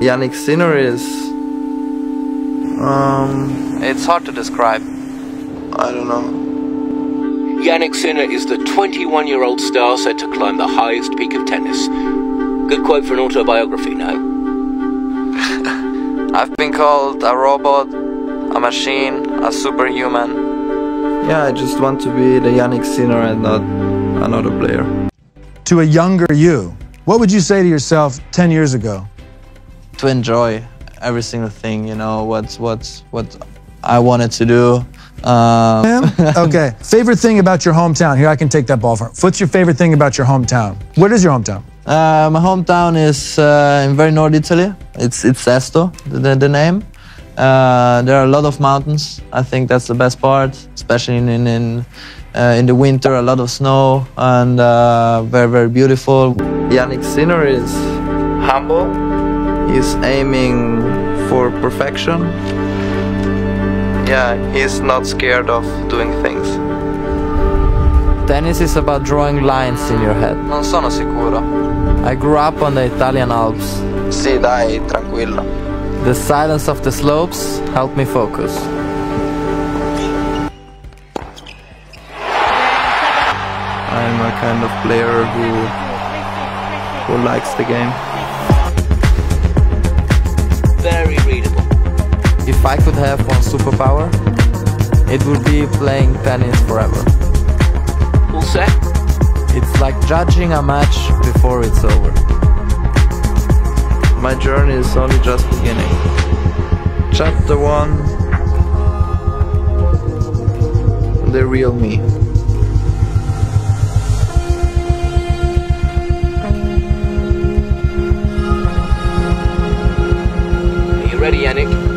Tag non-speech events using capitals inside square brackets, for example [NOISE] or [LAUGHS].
Jannik Sinner is. Um, it's hard to describe. I don't know. Jannik Sinner is the 21 year old star set to climb the highest peak of tennis. Good quote for an autobiography, no? [LAUGHS] I've been called a robot, a machine, a superhuman. Yeah, I just want to be the Jannik Sinner and not another player. To a younger you, what would you say to yourself 10 years ago? To enjoy every single thing, you know, what's what's what I wanted to do. Um, [LAUGHS] okay. Favorite thing about your hometown? Here, I can take that ball from. What's your favorite thing about your hometown? What is your hometown? Uh, my hometown is uh, in very north Italy. It's it's Sesto, the, the name. Uh, there are a lot of mountains. I think that's the best part, especially in in in, uh, in the winter. A lot of snow and uh, very very beautiful. Jannik Sinner is humble. He's aiming for perfection. Yeah, he's not scared of doing things. Tennis is about drawing lines in your head. Non sono sicuro. I grew up on the Italian Alps. Sì, dai, tranquillo. The silence of the slopes helped me focus. I'm a kind of player who who likes the game. If I could have one superpower, it would be playing tennis forever. All set? It's like judging a match before it's over. My journey is only just beginning. Chapter 1 The real me. Are you ready, Jannik?